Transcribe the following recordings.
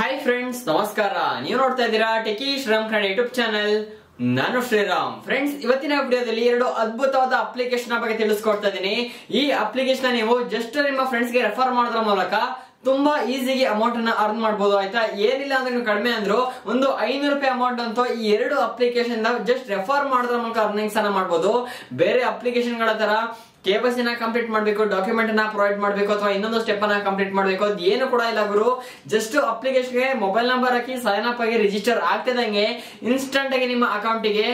Hi friends ನಮಸ್ಕಾರ. ನೀವು ನೋಡ್ತಾ ಇದ್ದೀರಾ techie Sriram Kannada YouTube channel ನಾನು ಶ್ರೀರಾಮ್. ಫ್ರೆಂಡ್ಸ್ ಇವತ್ತಿನ ವಿಡಿಯೋದಲ್ಲಿ ಎರಡು ಅದ್ಭುತವಾದ ಅಪ್ಲಿಕೇಶನ್ ಬಗ್ಗೆ ತಿಳಿಸ್ಕೊಡ್ತಾ ಇದ್ದೀನಿ. ಈ ಅಪ್ಲಿಕೇಶನ್ ನೀವು ಜಸ್ಟ್ ನಿಮ್ಮ ಫ್ರೆಂಡ್ಸ್ಗೆ ರೆಫರ್ ಮಾಡೋದ್ರ ಮೂಲಕ ತುಂಬಾ ಈಸಿಗೆ ಅಮೌಂಟ್ ಅನ್ನ ಅರ್ನ್ ಮಾಡಬಹುದು ಆಯ್ತಾ? ಏನಿಲ್ಲ ಅಂದ್ರೆ ಕಡಿಮೆ ಅಂದ್ರು ಒಂದು ಐನೂರು ರೂಪಾಯಿ ಅಮೌಂಟ್ ಅಂತೂ ಈ ಎರಡು ಅಪ್ಲಿಕೇಶನ್ ಜಸ್ಟ್ ರೆಫರ್ ಮಾಡೋದ್ರ ಮೂಲಕ ಅರ್ನಿಂಗ್ಸ್ ಅನ್ನ ಮಾಡಬಹುದು ಬೇರೆ ಅಪ್ಲಿಕೇಶನ್ಗಳ ತರ ನ ಕಂಪ್ಲೀಟ್ ಮಾಡಬೇಕು ಡಾಕ್ಯುಮೆಂಟ್ ಅನ್ನ ಪ್ರೊವೈಡ್ ಮಾಡಬೇಕು ಅಥವಾ ಇನ್ನೊಂದು ಸ್ಟೆಪ್ ಅನ್ನ ಕಂಪ್ಲೀಟ್ ಮಾಡಬೇಕು, ಅದು ಏನು ಕೂಡ ಇಲ್ಲ ಗುರು. ಜಸ್ಟ್ ಅಪ್ಲಿಕೇಶನ್ಗೆ ಮೊಬೈಲ್ ನಂಬರ್ ಹಾಕಿ ಸೈನ್ ಅಪ್ ಆಗಿ ರಿಜಿಸ್ಟರ್ ಆಗ್ತಿದಂಗೆ ಇನ್ಸ್ಟಂಟ್ ಆಗಿ ನಿಮ್ಮ ಅಕೌಂಟಿಗೆ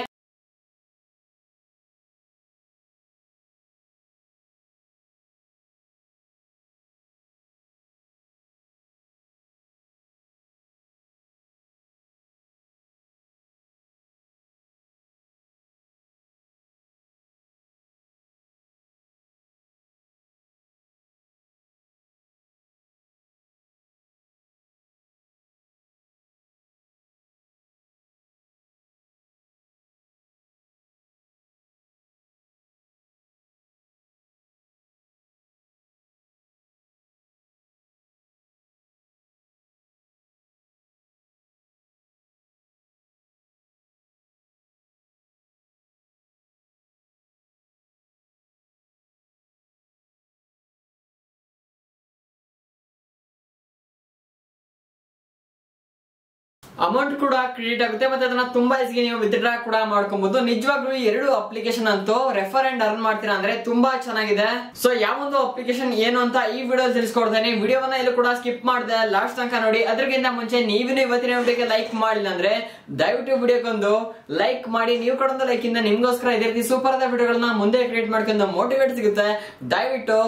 ಅಮೌಂಟ್ ಕೂಡ ಕ್ರೆಡಿಟ್ ಆಗುತ್ತೆ, ಮತ್ತೆ ಅದನ್ನ ತುಂಬಾ ಈಸಿಗೆ ನೀವು ವಿತ್ಡ್ರಾ ಕೂಡ ಮಾಡ್ಕೊಬಹುದು ನಿಜವಾಗ್ಲೂ ಎರಡು ಅಪ್ಲಿಕೇಶನ್ ಅಂತೂ ರೆಫರ್ ಅಂಡ್ ಅರ್ನ್ ಮಾಡ್ತೀರಾ ಅಂದ್ರೆ ತುಂಬಾ ಚೆನ್ನಾಗಿದೆ. ಸೊ ಯಾವೊಂದು ಅಪ್ಲಿಕೇಶನ್ ಏನು ಅಂತ ಈ ವಿಡಿಯೋ ತಿಳಿಸ್ಕೊಡ್ತೇನೆ. ವಿಡಿಯೋವನ್ನ ಎಲ್ಲೂ ಕೂಡ ಸ್ಕಿಪ್ ಮಾಡಿದೆ ಲಾಸ್ಟ್ ತನಕ ನೋಡಿ. ಅದ್ರಗಿಂತ ಮುಂಚೆ ನೀವಿನ ಇವತ್ತಿನ ವಿಡಿಯೋಗೆ ಲೈಕ್ ಮಾಡಿಲ್ಲ ಅಂದ್ರೆ ದಯವಿಟ್ಟು ವಿಡಿಯೋಕ್ಕೊಂದು ಲೈಕ್ ಮಾಡಿ. ನೀವು ಕೊಡೊಂದು ಲೈಕ್ ಇಂದ ನಿಮ್ಗೋಸ್ಕರ ಇದೇ ರೀತಿ ಸೂಪರ್ ಆದ ವಿಡಿಯೋಗಳನ್ನ ಮುಂದೆ ಕ್ರಿಯೇಟ್ ಮಾಡ್ಕೊಂಡು ಮೋಟಿವೇಟ್ ಸಿಗುತ್ತೆ. ದಯವಿಟ್ಟು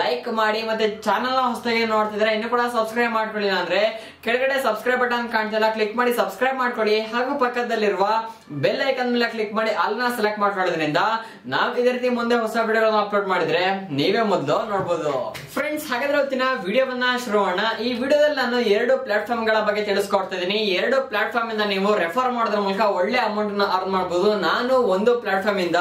ಲೈಕ್ ಮಾಡಿ. ಮತ್ತೆ ಚಾನಲ್ ಹೊಸದಾಗಿ ನೋಡ್ತಿದ್ರೆ ಇನ್ನು ಕೂಡ ಸಬ್ಸ್ಕ್ರೈಬ್ ಮಾಡ್ಕೊಳ್ಳಿಲ್ಲ ಅಂದ್ರೆ ಕೆಳಗಡೆ ಸಬ್ಸ್ಕ್ರೈಬ್ ಬಟನ್ ಕಾಣ್ತಿಲ್ಲ ಕ್ಲಿಕ್ ಮಾಡಿ ಸಬ್ಸ್ಕ್ರೈಬ್ ಮಾಡ್ಕೊಳ್ಳಿ. ಹಾಗೂ ಪಕ್ಕದಲ್ಲಿರುವ ಬೆಲ್ ಐಕನ್ ಮೇಲೆ ಕ್ಲಿಕ್ ಮಾಡಿ ಅಲ್ನ ಸೆಲೆಕ್ಟ್ ಮಾಡ್ಕೊಳ್ಳೋದ್ರಿಂದ ನಾವು ಇದೇ ರೀತಿ ಮುಂದೆ ಹೊಸ ವಿಡಿಯೋಗಳನ್ನ ಅಪ್ಲೋಡ್ ಮಾಡಿದ್ರೆ ನೀವೇ ಮೊದಲು ನೋಡ್ಬೋದು. ಫ್ರೆಂಡ್ಸ್ ಹಾಗಾದ್ರೆ ಇವತ್ತಿನ ವಿಡಿಯೋವನ್ನ ಶುರು ಮಾಡೋಣ ಈ ವಿಡಿಯೋದಲ್ಲಿ ನಾನು ಎರಡು ಪ್ಲಾಟ್ಫಾರ್ಮ್ಗಳ ಬಗ್ಗೆ ತಿಳಿಸ್ಕೊಡ್ತಾ ಎರಡು ಪ್ಲಾಟ್ಫಾರ್ಮ್ ಇಂದ ನೀವು ರೆಫರ್ ಮಾಡೋದ್ರ ಮೂಲಕ ಒಳ್ಳೆ ಅಮೌಂಟ್ನ ಅರ್ನ್ ಮಾಡಬಹುದು ನಾನು ಒಂದು ಪ್ಲಾಟ್ಫಾರ್ಮ್ ಇಂದ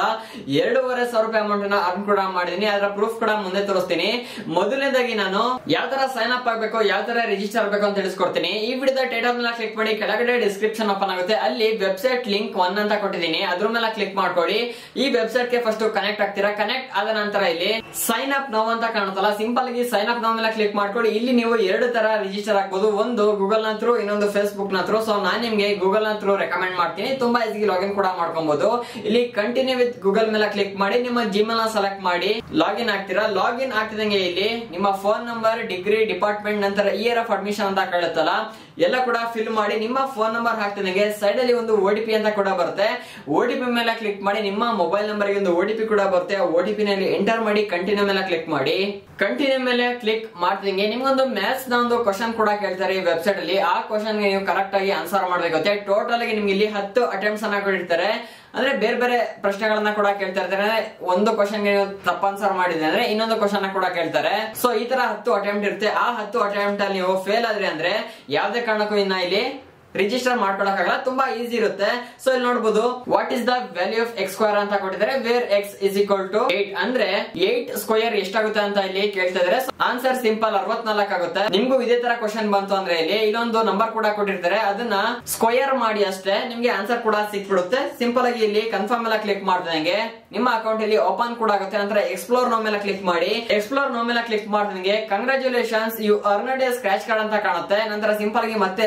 ಎರಡೂವರೆ ಸಾವಿರ ರೂಪಾಯಿ ಅಮೌಂಟ್ನ ಅರ್ನ್ ಕೂಡ ಮಾಡಿದೀನಿ. ಅದರ ಪ್ರೂಫ್ ಕೂಡ ಮುಂದೆ ತೋರಿಸ್ತೀನಿ. ಮೊದಲನೇದಾಗಿ ನಾನು ಯಾವ ತರ ಸೈನ್ ಅಪ್ ಆಗಬೇಕು ಯಾವ ತರ ರಿಜಿಸ್ಟರ್ ಆಗಬೇಕು ಅಂತ ತಿಳಿಸ್ಕೊಡ್ತೀನಿ. ಈ ವಿಡಿಯೋದ ಟೈಟಲ್ ಕ್ಲಿಕ್ ಮಾಡಿ ಕೆಳಗಡೆ ಡಿಸ್ಕ್ರಿಪ್ಷನ್ ಓಪನ್ ಆಗುತ್ತೆ. ಅಲ್ಲಿ ವೆಬ್ಸೈಟ್ ಲಿಂಕ್ ಒನ್ ಅಂತ ಕೊಟ್ಟಿದ್ದೀನಿ. ಅದ್ರ ಮೇಲೆ ಕ್ಲಿಕ್ ಮಾಡ್ಕೊಳ್ಳಿ. ಈ ವೆಬ್ಸೈಟ್ಗೆ ಫಸ್ಟ್ ಕನೆಕ್ಟ್ ಆಗ್ತೀರಾ? ಕನೆಕ್ಟ್ ಆದ ನಂತರ ಇಲ್ಲಿ ಸೈನ್ ಅಪ್ ನೋ ಅಂತ ಕಾಣುತ್ತಲ್ಲ. ಸಿಂಪಲ್ ಆಗಿ ಸೈನ್ ಅಪ್ ನೋ ಮೇಲೆ ಕ್ಲಿಕ್ ಮಾಡ್ಕೊಳ್ಳಿ. ಇಲ್ಲಿ ನೀವು ಎರಡು ತರ ರಿಜಿಸ್ಟರ್ ಆಗ್ಬೋದು. ಒಂದು ಗೂಗಲ್ನ ಥ್ರೂ ಇನ್ನೊಂದು ಫೇಸ್ಬುಕ್ನ ಥ್ರೂ ಸೊ ನಾನು ನಿಮ್ಗೆ ಗೂಗಲ್ನ ಥ್ರೂ ರೆಕಮೆಂಡ್ ಮಾಡ್ತೀನಿ. ತುಂಬಾ ಈಸಿಗೆ ಲಾಗಿನ್ ಕೂಡ ಮಾಡ್ಕೊಬಹುದು ಇಲ್ಲಿ ಕಂಟಿನ್ಯೂ ವಿತ್ ಗೂಗಲ್ ಮೇಲೆ ಕ್ಲಿಕ್ ಮಾಡಿ, ನಿಮ್ಮ ಜಿಮೇಲ್ನ ಸೆಲೆಕ್ಟ್ ಮಾಡಿ. ಲಾಗಿನ್ ಆಗ್ತೀರಾ? ಲಾಗಿನ್ ಆಗ್ತಿದಂಗೆ ಇಲ್ಲಿ ನಿಮ್ಮ ಫೋನ್ ನಂಬರ್ ಡಿಗ್ರಿ ಡಿಪಾರ್ಟ್ಮೆಂಟ್ ನಂತರ ಇಯರ್ ಆಫ್ ಅಡ್ಮಿಷನ್ ಅಂತ ಕೇಳುತ್ತಲ್ಲ. ಎಲ್ಲ ಕೂಡ ಫಿಲ್ ಮಾಡಿ ನಿಮ್ಮ ಫೋನ್ ನಂಬರ್ ಹಾಕ್ತಿದಂಗೆ ಸೈಡ್ ಅಲ್ಲಿ ಒಂದು ಓ ಅಂತ ಕೂಡ ಬರುತ್ತೆ. ಓ ಮೇಲೆ ಕ್ಲಿಕ್ ಮಾಡಿ ನಿಮ್ಮ ಮೊಬೈಲ್ ನಂಬರ್ಗೆ ಒಂದು ಓ ಕೂಡ ಬರುತ್ತೆ. ಓ ಟಿ ಪಿ ನಲ್ಲಿ ಎಂಟರ್ ಮಾಡಿ ಕಂಟಿನ್ಯೂ ಮೇಲೆ ಕ್ಲಿಕ್ ಮಾಡಿ. ಕಂಟಿನ್ಯೂ ಮೇಲೆ ಕ್ಲಿಕ್ ಮಾಡ್ತಿದಂಗೆ ನಿಮ್ಗೊಂದು ಮ್ಯಾಥ್ಸ್ನ ಒಂದು ಕ್ವಶನ್ ಕೂಡ ಕೇಳ್ತಾರೆ ಈ ವೆಬ್ಸೈಟ್ ಅಲ್ಲಿ. ಆ ಕ್ವಶನ್ ನೀವು ಕರೆಕ್ಟ್ ಆಗಿ ಆನ್ಸರ್ ಮಾಡಬೇಕು. ಟೋಟಲ್ ಆಗಿ ನಿಮ್ಗೆ ಇಲ್ಲಿ ಹತ್ತು ಅಟೆಂಪ್ಟ್ಸ್ ಅನ್ನ ಕೊಟ್ಟಿರ್ತಾರೆ. ಅಂದ್ರೆ ಬೇರೆ ಬೇರೆ ಪ್ರಶ್ನೆಗಳನ್ನ ಕೂಡ ಕೇಳ್ತಾ ಇರ್ತಾರೆ. ಒಂದು ಕ್ವಶನ್ ತಪ್ಪ ಆನ್ಸರ್ ಮಾಡಿದೆ ಅಂದ್ರೆ ಇನ್ನೊಂದು ಕ್ವಶನ್ ಕೂಡ ಕೇಳ್ತಾರೆ. ಸೊ ಈ ತರ ಹತ್ತು ಅಟೆಂಪ್ಟ್ ಇರುತ್ತೆ. ಆ ಹತ್ತು ಅಟೆಂಪ್ಟ್ ಅಲ್ಲಿ ನೀವು ಫೇಲ್ ಆದ್ರೆ ಅಂದ್ರೆ, ಯಾವ್ದೇ ಕಾರಣಕ್ಕೂ ಇನ್ನ ಇಲ್ಲಿ ರಿಜಿಸ್ಟರ್ ಮಾಡ್ಕೊಳಕ್ಕಾಗಲ್ಲ ತುಂಬಾ ಈಸಿ ಇರುತ್ತೆ. ಸೊ ಇಲ್ಲಿ ನೋಡಬಹುದು what is the value of x square ಅಂತ ಕೊಟ್ಟಿದ್ದಾರೆ. Where x is equal to eight ಅಂದ್ರೆ ಏಟ್ ಸ್ಕ್ವೇರ್ ಎಷ್ಟಾಗುತ್ತೆ ಅಂತ ಇಲ್ಲಿ ಕೇಳ್ತಾ ಇದಾರೆ ಆನ್ಸರ್ ಸಿಂಪಲ್ ಅರವತ್ನಾಲ್ಕು ಆಗುತ್ತೆ. ನಿಮ್ಗೂ ಇದೇ ತರ ಕ್ವಶನ್ ಬಂತು ಅಂದ್ರೆ ಇಲ್ಲಿ ಇಲ್ಲೊಂದು ನಂಬರ್ ಕೂಡ ಕೊಟ್ಟಿರ್ತಾರೆ. ಅದನ್ನ ಸ್ಕ್ವೇರ್ ಮಾಡಿ ಅಷ್ಟೇ, ನಿಮ್ಗೆ ಆನ್ಸರ್ ಕೂಡ ಸಿಕ್ಬಿಡುತ್ತೆ. ಸಿಂಪಲ್ ಆಗಿ ಇಲ್ಲಿ ಕನ್ಫರ್ಮ್ ಎಲ್ಲ ಕ್ಲಿಕ್ ಮಾಡ್ದಂಗೆ ನಿಮ್ಮ ಅಕೌಂಟ್ ಇಲ್ಲಿ ಓಪನ್ ಕೂಡ ಆಗುತ್ತೆ. ನಂತರ ಎಕ್ಸ್ಪ್ಲೋರ್ ನೋ ಮೇಲೆ ಕ್ಲಿಕ್ ಮಾಡಿ. ಎಕ್ಸ್ಪ್ಲೋರ್ ನೋ ಮೇಲೆ ಕ್ಲಿಕ್ ಮಾಡ್ದಂಗೆ congratulations you earned a scratch card ಅಂತ ಕಾಣುತ್ತೆ. ನಂತರ ಸಿಂಪಲ್ ಆಗಿ ಮತ್ತೆ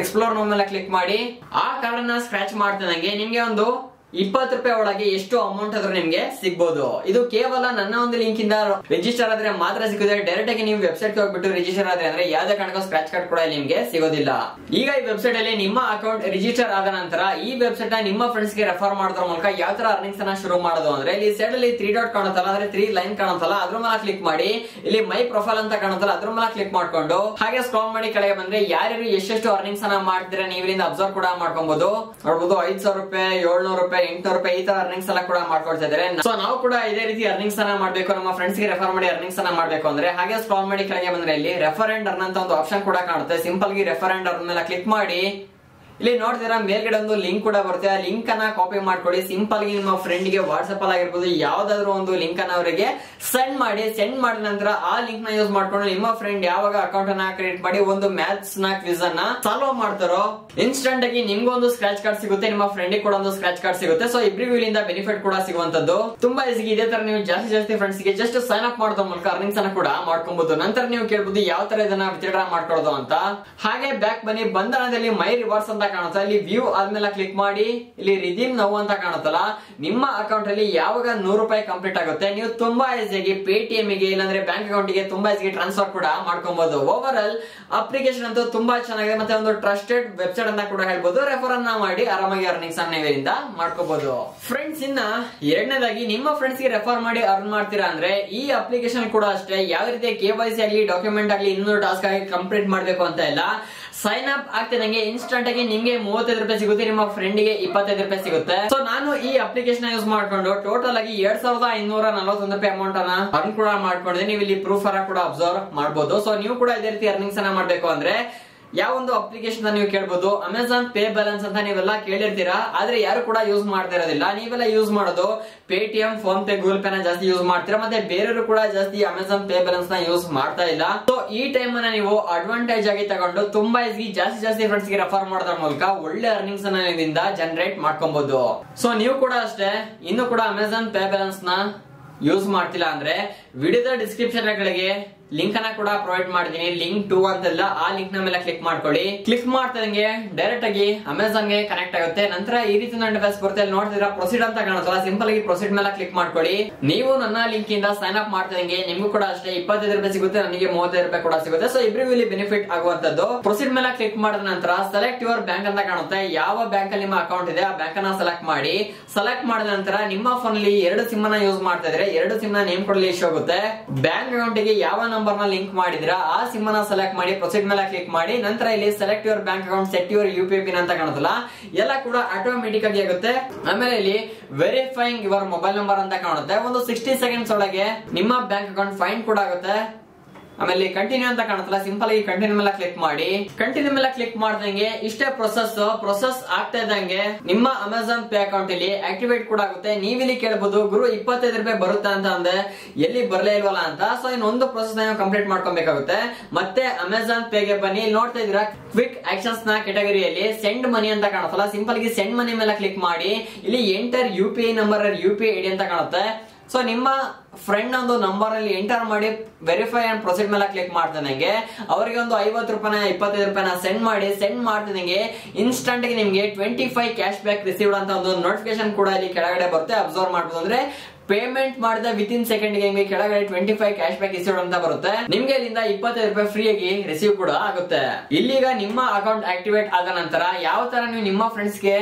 ಎಕ್ಸ್ಪ್ಲೋರ್ ನೋ ಮೇಲೆ ಕ್ಲಿಕ್ ಮಾಡಿ ಆ ಕಾರ್ಡ್ ಅನ್ನ ಸ್ಕ್ರಾಚ್ ಮಾಡ್ತಿದಂಗೆ ನಿಮ್ಗೆ ಒಂದು ಇಪ್ಪತ್ತು ರೂಪಾಯಿ ಒಳಗೆ ಎಷ್ಟು ಅಮೌಂಟ್ ಆದ್ರೂ ನಿಮ್ಗೆ ಸಿಗ್ಬೋದು. ಇದು ಕೇವಲ ನನ್ನ ಒಂದು ಲಿಂಕ್ ಇಂದ ರಿಜಿಸ್ಟರ್ ಆದ್ರೆ ಮಾತ್ರ ಸಿಗುತ್ತೆ. ಡೈರೆಕ್ಟ್ ಆಗಿ ನೀವು ವೆಬ್ಸೈಟ್ ಹೋಗ್ಬಿಟ್ಟು ರಿಜಿಸ್ಟರ್ ಆದ್ರೆ ಅಂದ್ರೆ ಯಾವ್ದೇ ಕಾರಣಕ್ಕೂ ಸ್ಕ್ರಾಚ್ ಕಾರ್ಡ್ ಕೂಡ ನಿಮ್ಗೆ ಸಿಗೋದಿಲ್ಲ. ಈಗ ಈ ವೆಬ್ಸೈಟ್ ಅಲ್ಲಿ ನಿಮ್ಮ ಅಕೌಂಟ್ ರಿಜಿಸ್ಟರ್ ಆದ ನಂತರ ಈ ವೆಬ್ಸೈಟ್ನ ನಿಮ್ಮ ಫ್ರೆಂಡ್ಸ್ಗೆ ರೆಫರ್ ಮಾಡೋದ್ರ ಮೂಲಕ ಯಾವ ತರ ಅರ್ನಿಂಗ್ಸ್ ಅನ್ನ ಶುರು ಮಾಡೋದು ಅಂದ್ರೆ ಇಲ್ಲಿ ಸೈಡ್ ಅಲ್ಲಿ ತ್ರೀ ಡಾಟ್ ಕಾಣುತ್ತಲ್ಲ, ಅಂದ್ರೆ ತ್ರೀ ಲೈನ್ ಕಾಣುತ್ತಲ್ಲ, ಅದ್ರ ಮೇಲೆ ಕ್ಲಿಕ್ ಮಾಡಿ. ಇಲ್ಲಿ ಮೈ ಪ್ರೊಫೈಲ್ ಅಂತ ಕಾಣುತ್ತಲ್ಲ, ಅದ್ರ ಮೇಲೆ ಕ್ಲಿಕ್ ಮಾಡ್ಕೊಂಡು. ಹಾಗೆ ಸ್ಕ್ರಾಲ್ ಮಾಡಿ ಕೆಳಗೆ ಬಂದ್ರೆ ಯಾರ್ಯಾರು ಎಷ್ಟೆಷ್ಟು ಅರ್ನಿಂಗ್ಸ್ ಅನ್ನ ಮಾಡ್ತೀರಾ ನೀವು ಇಲ್ಲಿಂದ ಅಬ್ಸರ್ವ್ ಕೂಡ ಮಾಡ್ಕೊಬಹುದು ನೋಡಬಹುದು ಐದ್ ಸಾವಿರ ರೂಪಾಯಿ, ಏಳ್ನೂರು ರೂಪಾಯಿ ಎಂಟ್ನೂರು ರೂಪಾಯಿ ಈ ತರ ಅರ್ನಿಂಗ್ಸ್ ಎಲ್ಲ ಕೂಡ ಮಾಡ್ಕೊಳ್ತಾ ಇದ್ದಾರೆ. ಸೊ ನಾವು ಕೂಡ ಇದೇ ರೀತಿ ಅರ್ನಿಂಗ್ಸ್ ಅನ್ನ ಮಾಡಬೇಕು, ನಮ್ಮ ಫ್ರೆಂಡ್ಸ್ಗೆ ರೆಫರ್ ಮಾಡಿ ಅರ್ನಿಂಗ್ಸ್ ಅನ್ನ ಮಾಡಬೇಕು ಅಂದ್ರೆ, ಹಾಗೆ ಸ್ಕ್ರಾಲ್ ಮಾಡಿ ಕೆಳಗೆ ಬಂದ್ರೆ ಇಲ್ಲಿ ರೆಫರ್ ಅಂಡ್ ಅರ್ನ್ ಅಂತ ಒಂದು ಆಪ್ಷನ್ ಕೂಡ ಕಾಣುತ್ತೆ. ಸಿಂಪಲ್ ಗಿ ರೆಫರ್ ಅಂಡ್ ಅರ್ನ್ ಮೇಲೆ ಕ್ಲಿಕ್ ಮಾಡಿ ಇಲ್ಲಿ ನೋಡ್ತೀರಾ, ಮೇಲ್ಗಡೆ ಒಂದು ಲಿಂಕ್ ಕೂಡ ಬರುತ್ತೆ. ಆ ಲಿಂಕ್ ಅನ್ನ ಕಾಪಿ ಮಾಡ್ಕೊಳ್ಳಿ ಸಿಂಪಲ್ಗೆ ನಿಮ್ಮ ಫ್ರೆಂಡ್ಗೆ ವಾಟ್ಸ್ಆಪ್ ಅಲ್ಲಿ ಆಗಿರ್ಬೋದು, ಯಾವ್ದಾದ್ರು ಒಂದು ಲಿಂಕ್ ಅನ್ನ ಅವರಿಗೆ ಸೆಂಡ್ ಮಾಡಿ. ಸೆಂಡ್ ಮಾಡಿದ ನಂತರ ಆ ಲಿಂಕ್ನ ಯೂಸ್ ಮಾಡ್ಕೊಂಡು ನಿಮ್ಮ ಫ್ರೆಂಡ್ ಯಾವಾಗ ಅಕೌಂಟ್ ಅನ್ನ ಕ್ರಿಯೇಟ್ ಮಾಡಿ ಒಂದು ಮ್ಯಾಥ್ಸ್ನ ಕ್ವಿಸ್ ಅನ್ನ ಸಾಲ್ವ್ ಮಾಡ್ತಾರೋ ಇನ್ಸ್ಟೆಂಟ್ ಆಗಿ ನಿಮ್ಗೂ ಒಂದು ಸ್ಕ್ರಾಚ್ ಕಾರ್ಡ್ ಸಿಗುತ್ತೆ, ನಿಮ್ಮ ಫ್ರೆಂಡ್ ಕೂಡ ಒಂದು ಸ್ಕ್ರಾಚ್ ಕಾರ್ಡ್ ಸಿಗುತ್ತೆ. ಸೊ ಇಬ್ರಿಗೂ ಇಲ್ಲಿಂದ ಬೆನಿಫಿಟ್ ಕೂಡ ಸಿಗುವಂತದ್ದು ತುಂಬಾ ಈಸಿ ಇದೇ ತರ ನೀವು ಜಾಸ್ತಿ ಜಾಸ್ತಿ ಫ್ರೆಂಡ್ಸ್ಗೆ ಜಸ್ಟ್ ಸೈನ್ ಅಪ್ ಮಾಡೋದ್ರ ಮೂಲಕ ಅರ್ನಿಂಗ್ಸ್ ಅನ್ನ ಕೂಡ ಮಾಡ್ಕೊಬಹುದು ನಂತರ ನೀವು ಕೇಳ್ಬೋದು, ಯಾವ ತರ ಇದನ್ನ ವಿತ್ಡ್ರಾ ಮಾಡ್ಕೊಳ್ಳೋದು ಅಂತ. ಹಾಗೆ ಬ್ಯಾಕ್ ಬನ್ನಿ. ಬಂಧನದಲ್ಲಿ ಮೈ ರಿವಾರ್ಡ್ಸ್ ಅಂತ ಕಾಣುತ್ತೆ. ಇಲ್ಲಿ ವ್ಯೂ ಆದ್ಮೇಲೆ ಕ್ಲಿಕ್ ಮಾಡಿ, ಇಲ್ಲಿ ರಿದೀಮ್ ನೋವು ಅಂತ ಕಾಣುತ್ತಲ್ಲ, ನಿಮ್ಮ ಅಕೌಂಟ್ ಅಲ್ಲಿ ಯಾವಾಗ ನೂರು ರೂಪಾಯಿ ಕಂಪ್ಲೀಟ್ ಆಗುತ್ತೆ, ನೀವು ತುಂಬಾ ಈಸಿಯಾಗಿ ಪೇಟಿಎಂ ಗೆ ಇಲ್ಲಾಂದ್ರೆ ಬ್ಯಾಂಕ್ ಅಕೌಂಟ್ಗೆ ತುಂಬಾ ಈಸಿಯಾಗಿ ಟ್ರಾನ್ಸ್ಫರ್ ಕೂಡ ಮಾಡ್ಕೊಬಹುದು ಓವರ್ ಆಲ್ ಅಪ್ಲಿಕೇಶನ್ ಅಂತೂ ತುಂಬಾ ಚೆನ್ನಾಗಿದೆ, ಮತ್ತೆ ಒಂದು ಟ್ರಸ್ಟೆಡ್ ವೆಬ್ಸೈಟ್ ಅಂತ ಕೂಡ ಹೇಳ್ಬೋದು. ರೆಫರ್ ಅನ್ನ ಮಾಡಿ, ಆರಾಮಾಗಿ ಅರ್ನಿಂಗ್ಸ್ ಅನ್ನ ಇದರಿಂದ ಮಾಡ್ಕೋಬಹುದು ಫ್ರೆಂಡ್ಸ್ ಇನ್ನ ಎರಡನೇದಾಗಿ ನಿಮ್ಮ ಫ್ರೆಂಡ್ಸ್ಗೆ ರೆಫರ್ ಮಾಡಿ ಅರ್ನ್ ಮಾಡ್ತೀರಾ ಅಂದ್ರೆ, ಈ ಅಪ್ಲಿಕೇಶನ್ ಕೂಡ ಅಷ್ಟೇ. ಯಾವ ರೀತಿ ಕೆ ವೈ ಸಿ ಆಗ್ಲಿ ಡಾಕ್ಯುಮೆಂಟ್ ಆಗ್ಲಿ ಇನ್ನೊಂದು ಟಾಸ್ಕ್ ಆಗಿ ಕಂಪ್ಲೀಟ್ ಮಾಡಬೇಕು ಅಂತ ಇಲ್ಲ. ಸೈನ್ ಅಪ್ ಆಗ್ತಿದಂಗೆ ಇನ್ಸ್ಟಂಟ್ ಆಗಿ ನಿಮ್ಗೆ ಮೂವತ್ತೈದು ರೂಪಾಯಿ ಸಿಗುತ್ತೆ, ನಿಮ್ಮ ಫ್ರೆಂಡ್ಗೆ ಇಪ್ಪತ್ತೈದು ರೂಪಾಯಿ ಸಿಗುತ್ತೆ. ಸೊ ನಾನು ಈ ಅಪ್ಲಿಕೇಶನ್ ಯೂಸ್ ಮಾಡ್ಕೊಂಡು ಟೋಟಲ್ ಆಗಿ ಎರಡ್ ಸಾವಿರದ ಐನೂರ ನಲವತ್ತೊಂದು ರೂಪಾಯಿ ಅಮೌಂಟ್ ಅನ್ನ ಅರ್ನ್ ಕೂಡ ಮಾಡ್ಕೊಂಡಿದ್ದೀನಿ. ನೀವು ಇಲ್ಲಿ ಪ್ರೂಫ್ ಅನ್ನ ಕೂಡ ಅಬ್ಸರ್ವ್ ಮಾಡಬಹುದು ಸೊ ನೀವು ಕೂಡ ಇದೇ ರೀತಿ ಅರ್ನಿಂಗ್ಸ್ ಅನ್ನ ಮಾಡ್ಬೇಕು ಅಂದ್ರೆ ಯಾವ ಒಂದು ಅಪ್ಲಿಕೇಶನ್ ನೀವು ಕೇಳ್ಬೋದು? ಅಮೆಝಾನ್ ಪೇ ಬ್ಯಾಲೆನ್ಸ್ ಅಂತ ನೀವೆಲ್ಲ ಕೇಳಿರ್ತೀರಾ? ಆದ್ರೆ ಯಾರು ಕೂಡ ಯೂಸ್ ಮಾಡ್ತಾ ಇರೋದಿಲ್ಲ. ನೀವೆಲ್ಲ ಯೂಸ್ ಮಾಡೋದು Paytm PhonePe Google Pay ಜಾಸ್ತಿ ಯೂಸ್ ಮಾಡ್ತೀರಾ? ಮತ್ತೆ ಬೇರೆಯವರು ಕೂಡ ಜಾಸ್ತಿ ಅಮೆಝಾನ್ ಪೇ ಬ್ಯಾಲೆನ್ಸ್ನ ಯೂಸ್ ಮಾಡ್ತಾ ಇಲ್ಲ. ಸೊ ಈ ಟೈಮ್ ಅನ್ನ ನೀವು ಅಡ್ವಾಂಟೇಜ್ ಆಗಿ ತಗೊಂಡು ತುಂಬಾ ಈಸಿ ಜಾಸ್ತಿ ಜಾಸ್ತಿ ಫ್ರೆಂಡ್ಸ್ಗೆ ರೆಫರ್ ಮಾಡೋದ್ರ ಮೂಲಕ ಒಳ್ಳೆ ಅರ್ನಿಂಗ್ಸ್ ಅನ್ನ ಇದರಿಂದ ಜನರೇಟ್ ಮಾಡ್ಕೊಬಹುದು ಸೊ ನೀವು ಕೂಡ ಅಷ್ಟೇ, ಇನ್ನು ಕೂಡ ಅಮೆಝಾನ್ ಪೇ ಬ್ಯಾಲೆನ್ಸ್ನ ಯೂಸ್ ಮಾಡ್ತಿಲ್ಲ ಅಂದ್ರೆ, ವಿಡಿಯೋದ ಡಿಸ್ಕ್ರಿಪ್ಷನ್ ಗಳಿಗೆ ಲಿಂಕ್ ಅನ್ನ ಕೂಡ ಪ್ರೊವೈಡ್ ಮಾಡಿದೀನಿ. ಲಿಂಕ್ ಟು ಅಂತೆಲ್ಲ, ಆ ಲಿಂಕ್ನ ಮೇಲೆ ಕ್ಲಿಕ್ ಮಾಡ್ಕೊಳ್ಳಿ. ಕ್ಲಿಕ್ ಮಾಡ್ತಿದಂಗೆ ಡೈರೆಕ್ಟ್ ಆಗಿ ಅಮೆಝಾನ್ಗೆ ಕನೆಕ್ಟ್ ಆಗುತ್ತೆ. ನಂತರ ಈ ರೀತಿ ಇಂಟರ್ಫೇಸ್ ಬರುತ್ತೆ. ಅಲ್ಲಿ ನೋಡ್ತಿದ್ರ ಪ್ರೊಸೀಡ್ ಅಂತ ಕಾಣುತ್ತಲ್ಲ ಸಿಂಪಲ್ ಆಗಿ ಪ್ರೊಸೀಡ್ ಮೇಲೆ ಕ್ಲಿಕ್ ಮಾಡ್ಕೊಳ್ಳಿ. ನೀವು ನನ್ನ ಲಿಂಕ್ ಇಂದ ಸೈನ್ ಅಪ್ ಮಾಡ್ತಿದಂಗೆ ನಿಮ್ಗೂ ಕೂಡ ಅಷ್ಟೇ ಇಪ್ಪತ್ತೈದು ರೂಪಾಯಿ ಸಿಗುತ್ತೆ. ನನಗೆ ಮೂವತ್ತೈದು ರೂಪಾಯಿ ಕೂಡ ಸಿಗುತ್ತೆ. ಸೊ ಇಬ್ಬರಿಗೂ ಇಲ್ಲಿ ಬೆನಿಫಿಟ್ ಆಗುವಂತದ್ದು ಪ್ರೊಸೀಡ್ ಮೇಲೆ ಕ್ಲಿಕ್ ಮಾಡಿದ ನಂತರ ಸೆಲೆಕ್ಟ್ ಯುವರ್ ಬ್ಯಾಂಕ್ ಅಂತ ಕಾಣುತ್ತೆ. ಯಾವ ಬ್ಯಾಂಕ್ ಅಲ್ಲಿ ನಿಮ್ಮ ಅಕೌಂಟ್ ಇದೆ, ಆ ಬ್ಯಾಂಕ್ ಅನ್ನ ಸೆಲೆಕ್ಟ್ ಮಾಡಿ. ಸೆಲೆಕ್ಟ್ ಮಾಡಿದ ನಂತರ ನಿಮ್ಮ ಫೋನ್ ಅಲ್ಲಿ ಎರಡು ಸಿಮ್ ಅನ್ನ ಯೂಸ್ ಮಾಡ್ತಾ ಇದ್ರೆ ಎರಡು ಸಿಮ್ನ ನೇಮ್ ಕೊಡಲಿ ಇಶ್ಯೂ ಆಗುತ್ತೆ. ಬ್ಯಾಂಕ್ ಅಕೌಂಟ್ಗೆ ಯಾವ ನಂಬರ್ನ ಲಿಂಕ್ ಮಾಡಿದ್ರ ಆ ಸಿಮ್ನ ಸೆಲೆಕ್ಟ್ ಮಾಡಿ ಪ್ರೊಸೀಡ್ ಮೇಲೆ ಕ್ಲಿಕ್ ಮಾಡಿ, ನಂತರ ಇಲ್ಲಿ select your bank account set your U P ಅಂತ ಕಾಣುತ್ತಲ್ಲ, ಎಲ್ಲ ಕೂಡ ಆಟೋಮೆಟಿಕ್ ಆಗಿ ಆಗುತ್ತೆ. ಆಮೇಲೆ ಇಲ್ಲಿ ವೆರಿಫೈಯಿಂಗ್ ಯುವರ್ ಮೊಬೈಲ್ ನಂಬರ್ ಅಂತ ಕಾಣುತ್ತೆ. ಒಂದು ಸಿಕ್ಸ್ಟಿ ಸೆಕೆಂಡ್ಸ್ ಒಳಗೆ ನಿಮ್ಮ ಬ್ಯಾಂಕ್ ಅಕೌಂಟ್ ಫೈನ್ ಕೂಡ ಆಗುತ್ತೆ. ಆಮೇಲೆ ಕಂಟಿನ್ಯೂ ಅಂತ ಕಾಣುತ್ತಲ್ಲ ಸಿಂಪಲ್ ಆಗಿ ಕಂಟಿನ್ಯೂ ಮೇಲೆ ಕ್ಲಿಕ್ ಮಾಡಿ. ಕಂಟಿನ್ಯೂ ಮೇಲೆ ಕ್ಲಿಕ್ ಮಾಡ್ದಂಗೆ ಇಷ್ಟೇ ಪ್ರೊಸೆಸ್ ಪ್ರೊಸೆಸ್ ಆಗ್ತಾ ಇದ್ದಂಗೆ ನಿಮ್ಮ ಅಮೆಝಾನ್ ಪೇ ಅಕೌಂಟ್ ಇಲ್ಲಿ ಆಕ್ಟಿವೇಟ್ ಕೂಡ ಆಗುತ್ತೆ. ನೀವಿಲ್ಲಿ ಕೇಳಬಹುದು ಗುರು ಇಪ್ಪತ್ತೈದು ರೂಪಾಯಿ ಬರುತ್ತೆ ಅಂತ ಅಂದ್ರೆ ಎಲ್ಲಿ ಬರಲೇ ಇಲ್ವಲ್ಲ ಅಂತ. ಸೊ ಇನ್ನೊಂದು ಪ್ರೊಸೆಸ್ ನೀವು ಕಂಪ್ಲೀಟ್ ಮಾಡ್ಕೊಬೇಕಾಗುತ್ತೆ. ಮತ್ತೆ ಅಮೆಝಾನ್ ಪೇಗೆ ಬನ್ನಿ. ನೋಡ್ತಾ ಇದೀರಾ ಕ್ವಿಕ್ ಆಕ್ಷನ್ಸ್ನ ಕೆಟಗರಿಯಲ್ಲಿ ಸೆಂಡ್ ಮನಿ ಅಂತ ಕಾಣುತ್ತಲ್ಲ. ಸಿಂಪಲ್ ಆಗಿ ಸೆಂಡ್ ಮನಿ ಮೇಲೆ ಕ್ಲಿಕ್ ಮಾಡಿ. ಇಲ್ಲಿ enter U P I number U P I D ಅಂತ ಕಾಣುತ್ತೆ. ಸೊ ನಿಮ್ಮ ಫ್ರೆಂಡ್ ಒಂದು ನಂಬರ್ ಅಲ್ಲಿ ಎಂಟರ್ ಮಾಡಿ ವೆರಿಫೈ ಅಂಡ್ ಪ್ರೊಸೀಡ್ ಮೇಲೆ ಕ್ಲಿಕ್ ಮಾಡ್ತಾನಂಗೆ ಅವರಿಗೆ ಒಂದು ಐವತ್ತು ರೂಪಾಯಿನ, ಇಪ್ಪತ್ತೈದು ರೂಪಾಯಿನ ಸೆಂಡ್ ಮಾಡಿ ಸೆಂಡ್ ಮಾಡ್ತಾನಂಗೆ ಇನ್ಸ್ಟಂಟ್ಗೆ ನಿಮಗೆ twenty five cash back received ಅಂತ ಒಂದು ನೋಟಿಫಿಕೇಶನ್ ಕೂಡ ಇಲ್ಲಿ ಕೆಳಗಡೆ ಬರುತ್ತೆ. ಅಬ್ಸರ್ವ್ ಮಾಡ್ಬೋದು ಅಂದ್ರೆ ಪೇಮೆಂಟ್ ಮಾಡಿದ ವಿತ್ ಇನ್ ಸೆಕೆಂಡ್ಗೆ ಕೆಳಗಡೆ twenty five cash back received ಅಂತ ಬರುತ್ತೆ. ನಿಮ್ಗೆ ಇಲ್ಲಿಂದ ಇಪ್ಪತ್ತೈದು ರೂಪಾಯಿ ಫ್ರೀ ಆಗಿ ರಿಸೀವ್ ಕೂಡ ಆಗುತ್ತೆ. ಇಲ್ಲಿಗ ನಿಮ್ಮ ಅಕೌಂಟ್ ಆಕ್ಟಿವೇಟ್ ಆದ ನಂತರ ಯಾವ ತರ ನೀವು ನಿಮ್ಮ ಫ್ರೆಂಡ್ಸ್ಗೆ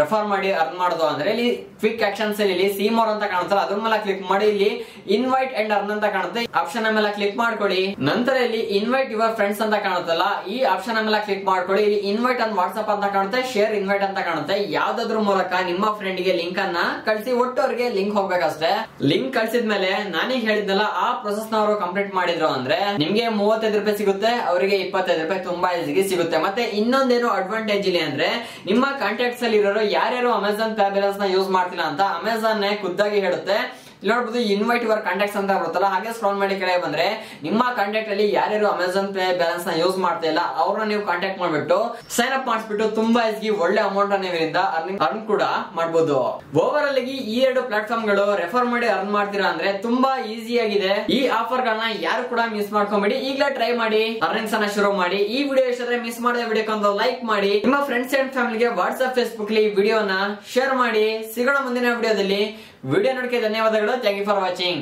ರೆಫರ್ ಮಾಡಿ ಅರ್ನ್ ಮಾಡೋದು ಅಂದ್ರೆ ಇಲ್ಲಿ ಕ್ವಿಕ್ ಆಕ್ಷನ್ಸ್ ಇಲ್ಲಿ ಸಿ ಮೋರ್ ಅಂತ ಕಾಣುತ್ತಲ್ಲ, ಅದ್ರ ಮೇಲೆ ಕ್ಲಿಕ್ ಮಾಡಿ ಇಲ್ಲಿ ಇನ್ವೈಟ್ ಅಂಡ್ ಅರ್ನ್ ಅಂತ ಕಾಣುತ್ತೆ. ಆಪ್ಷನ್ ಮೇಲೆ ಕ್ಲಿಕ್ ಮಾಡ್ಕೊಳ್ಳಿ. ನಂತರ ಇಲ್ಲಿ ಇನ್ವೈಟ್ ಯುವರ್ ಫ್ರೆಂಡ್ಸ್ ಅಂತ ಕಾಣುತ್ತಲ್ಲ, ಈ ಆಪ್ಷನ್ ಮೇಲೆ ಕ್ಲಿಕ್ ಮಾಡ್ಕೊಳ್ಳಿ. ಇಲ್ಲಿ ಇನ್ವೈಟ್ ಅನ್ ವಾಟ್ಸ್ಆಪ್ ಅಂತ ಕಾಣುತ್ತೆ ಶೇರ್ ಇನ್ವೈಟ್ ಅಂತ ಕಾಣುತ್ತೆ. ಯಾವ್ದಾದ್ರ ಮೂಲಕ ನಿಮ್ಮ ಫ್ರೆಂಡ್ಗೆ ಲಿಂಕ್ ಅನ್ನ ಕಳಿಸಿ ಒಟ್ಟು ಅವ್ರಿಗೆ ಲಿಂಕ್ ಹೋಗ್ಬೇಕಷ್ಟೇ. ಲಿಂಕ್ ಕಳ್ಸಿದ್ಮೇಲೆ ನಾನೀಗ ಹೇಳಿದ್ನಲ್ಲ, ಆ ಪ್ರೊಸೆಸ್ನ ಅವರು ಕಂಪ್ಲೀಟ್ ಮಾಡಿದ್ರು ಅಂದ್ರೆ ನಿಮ್ಗೆ ಮೂವತ್ತೈದು ರೂಪಾಯಿ ಸಿಗುತ್ತೆ, ಅವರಿಗೆ ಇಪ್ಪತ್ತೈದು ರೂಪಾಯಿ ತುಂಬಾ ಸಿಗುತ್ತೆ. ಮತ್ತೆ ಇನ್ನೊಂದೇನು ಅಡ್ವಾಂಟೇಜ್ ಇಲ್ಲಿ ಅಂದ್ರೆ ನಿಮ್ಮ ಕಾಂಟ್ಯಾಕ್ಟ್ಸ್ ಅಲ್ಲಿ ಇರೋರು ಯಾರ್ಯಾರು ಅಮೆಝಾನ್ ಪೇ ಬ್ಯಾಲೆನ್ಸ್ನ ಯೂಸ್ ಮಾಡ್ತಿಲ್ಲ ಅಂತ ಅಮೆಝಾನ್ ಖುದ್ದಾಗಿ ಹೇಳುತ್ತೆ. ಇಲ್ಲಿ ನೋಡ್ಬೋದು ಇನ್ವೈಟ್ ಯುವರ್ ಕಾಂಟ್ಯಾಕ್ಟ್ಸ್ ಅಂತ ಬರುತ್ತಲ್ಲ, ಹಾಗೆ ಸ್ಕ್ರಾಲ್ ಮಾಡಿ ಕೆಳಗೆ ಬಂದ್ರೆ ನಿಮ್ಮ ಕಾಂಟ್ಯಾಕ್ಟ್ ಅಲ್ಲಿ ಯಾರ್ಯಾರು ಅಮೆಝಾನ್ ಪೇ ಬ್ಯಾಲೆನ್ಸ್ನ ಯೂಸ್ ಮಾಡ್ತಾ ಇಲ್ಲ, ಅವ್ರನ್ನ ನೀವು ಕಾಂಟ್ಯಾಕ್ಟ್ ಮಾಡ್ಬಿಟ್ಟು ಸೈನ್ ಅಪ್ ಮಾಡಿಸ್ಬಿಟ್ಟು ತುಂಬಾ ಒಳ್ಳೆ ಅಮೌಂಟ್ ಅನ್ನ ಅರ್ನಿಂಗ್ ಅರ್ನ್ ಕೂಡ ಮಾಡಬಹುದು ಓವರ್ ಆಲ್ ಈ ಎರಡು ಪ್ಲಾಟ್ಫಾರ್ಮ್ಗಳು ರೆಫರ್ ಮಾಡಿ ಅರ್ನ್ ಮಾಡ್ತೀರಾ ಅಂದ್ರೆ ತುಂಬಾ ಈಸಿ ಆಗಿದೆ. ಈ ಆಫರ್ ಗಳನ್ನ ಯಾರು ಕೂಡ ಮಿಸ್ ಮಾಡ್ಕೊಂಬಿಡಿ, ಈಗಲೇ ಟ್ರೈ ಮಾಡಿ ಅರ್ನಿಂಗ್ಸ್ ಅನ್ನ ಶುರು ಮಾಡಿ. ಈ ವಿಡಿಯೋ ಇಷ್ಟ ಮಿಸ್ ಮಾಡದೆ ವಿಡಿಯೋಕ್ಕೊಂದು ಲೈಕ್ ಮಾಡಿ. ನಿಮ್ಮ ಫ್ರೆಂಡ್ಸ್ ಅಂಡ್ ಫ್ಯಾಮಿಲಿಗೆ ವಾಟ್ಸ್ಆಪ್ ಫೇಸ್ಬುಕ್ ಈ ವಿಡಿಯೋನ ಶೇರ್ ಮಾಡಿ. ಸಿಗೋಣ ಮುಂದಿನ ವಿಡಿಯೋದಲ್ಲಿ ವಿಡಿಯೋ ನೋಡಕ್ಕೆ ಧನ್ಯವಾದಗಳು ಥ್ಯಾಂಕ್ ಯು ಫಾರ್ ವಾಚಿಂಗ್